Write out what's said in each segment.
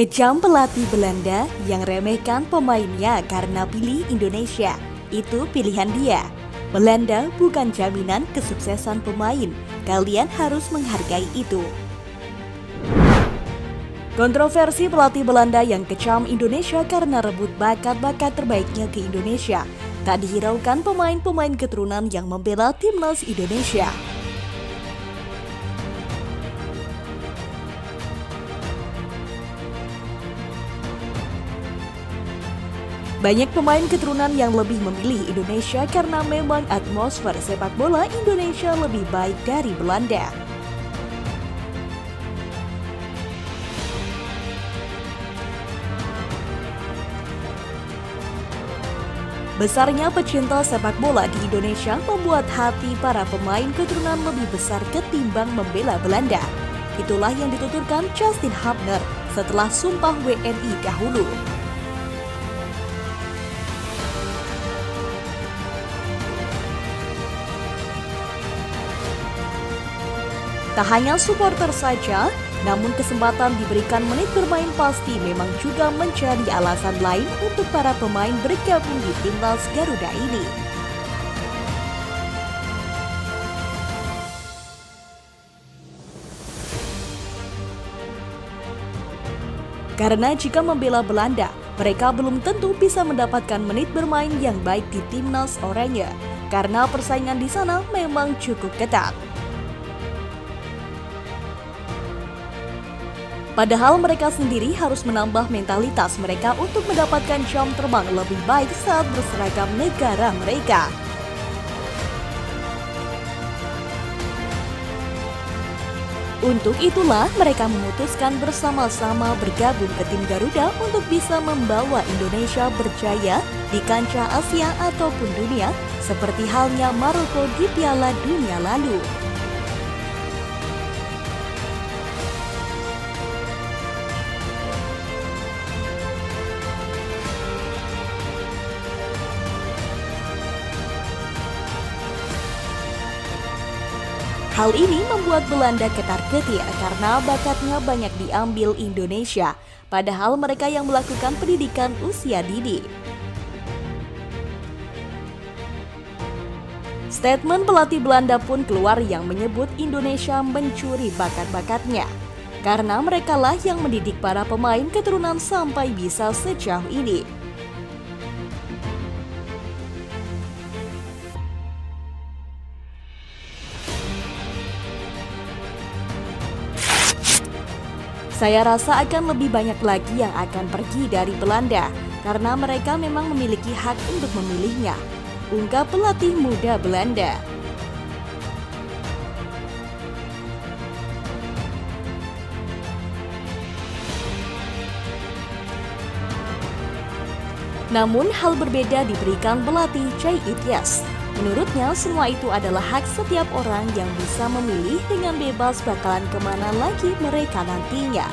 Kejam pelatih Belanda yang remehkan pemainnya karena pilih Indonesia. Itu pilihan dia. Belanda bukan jaminan kesuksesan pemain. Kalian harus menghargai itu. Kontroversi pelatih Belanda yang kecam Indonesia karena rebut bakat-bakat terbaiknya ke Indonesia tak dihiraukan pemain-pemain keturunan yang membela timnas Indonesia. Banyak pemain keturunan yang lebih memilih Indonesia karena memang atmosfer sepak bola Indonesia lebih baik dari Belanda. Besarnya pecinta sepak bola di Indonesia membuat hati para pemain keturunan lebih besar ketimbang membela Belanda. Itulah yang dituturkan Justin Hubner setelah sumpah WNI dahulu. Tak hanya supporter saja, namun kesempatan diberikan menit bermain pasti memang juga menjadi alasan lain untuk para pemain bergabung di timnas Garuda ini. Karena jika membela Belanda, mereka belum tentu bisa mendapatkan menit bermain yang baik di timnas Oranye, karena persaingan di sana memang cukup ketat. Padahal mereka sendiri harus menambah mentalitas mereka untuk mendapatkan jam terbang lebih baik saat berseragam negara mereka. Untuk itulah mereka memutuskan bersama-sama bergabung ke tim Garuda untuk bisa membawa Indonesia berjaya di kancah Asia ataupun dunia seperti halnya Maroko di Piala Dunia lalu. Hal ini membuat Belanda ketar-ketir karena bakatnya banyak diambil Indonesia, padahal mereka yang melakukan pendidikan usia dini. Statement pelatih Belanda pun keluar yang menyebut Indonesia mencuri bakat-bakatnya. Karena merekalah yang mendidik para pemain keturunan sampai bisa sejauh ini. Saya rasa akan lebih banyak lagi yang akan pergi dari Belanda karena mereka memang memiliki hak untuk memilihnya. Ungkap pelatih muda Belanda. Namun hal berbeda diberikan pelatih Chai Ityas. Menurutnya semua itu adalah hak setiap orang yang bisa memilih dengan bebas bakalan ke mana lagi mereka nantinya.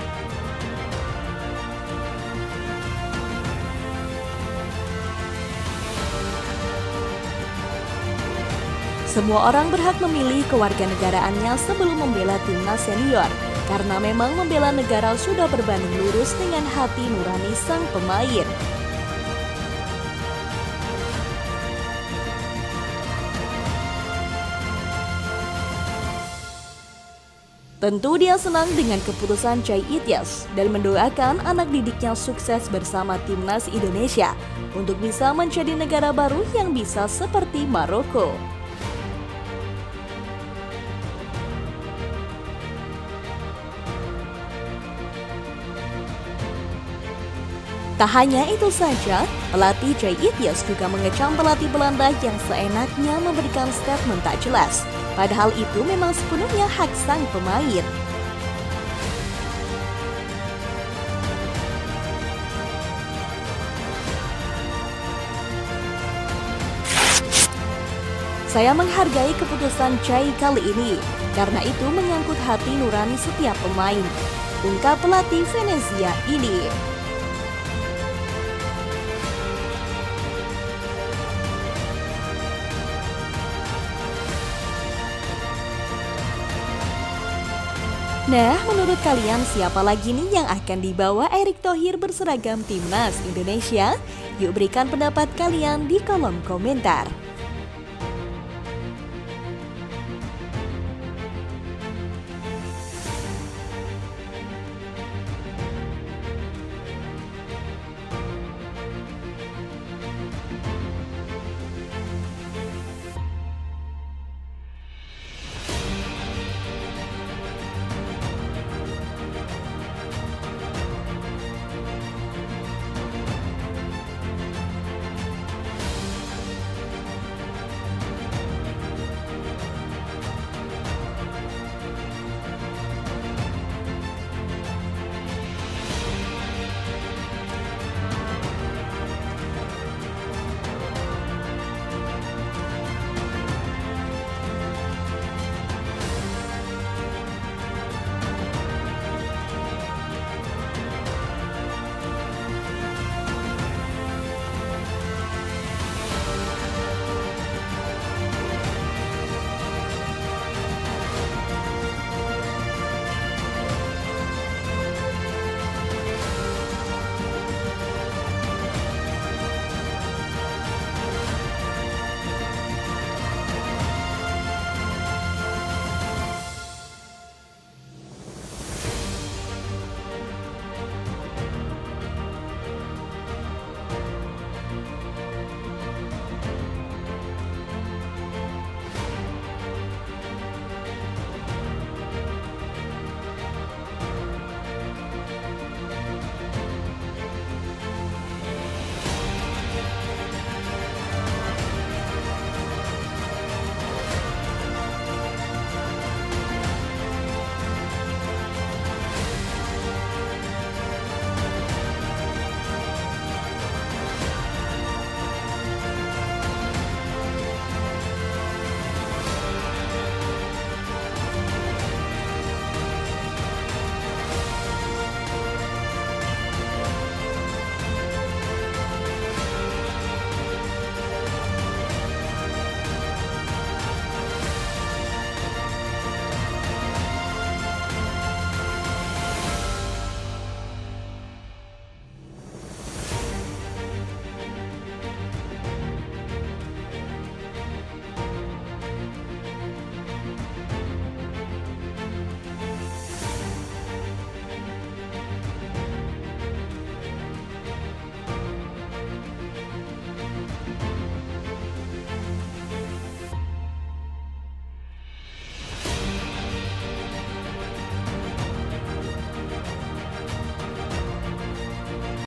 Semua orang berhak memilih kewarganegaraannya sebelum membela timnas senior, karena memang membela negara sudah berbanding lurus dengan hati nurani sang pemain. Tentu dia senang dengan keputusan Chai Ityas dan mendoakan anak didiknya sukses bersama timnas Indonesia untuk bisa menjadi negara baru yang bisa seperti Maroko. Tak hanya itu saja, pelatih Jay Ityas juga mengecam pelatih Belanda yang seenaknya memberikan statement tak jelas. Padahal itu memang sepenuhnya hak sang pemain. Saya menghargai keputusan Jay kali ini, karena itu menyangkut hati nurani setiap pemain. Ungkap pelatih Venezia ini. Nah, menurut kalian siapa lagi nih yang akan dibawa Erick Thohir berseragam timnas Indonesia? Yuk berikan pendapat kalian di kolom komentar.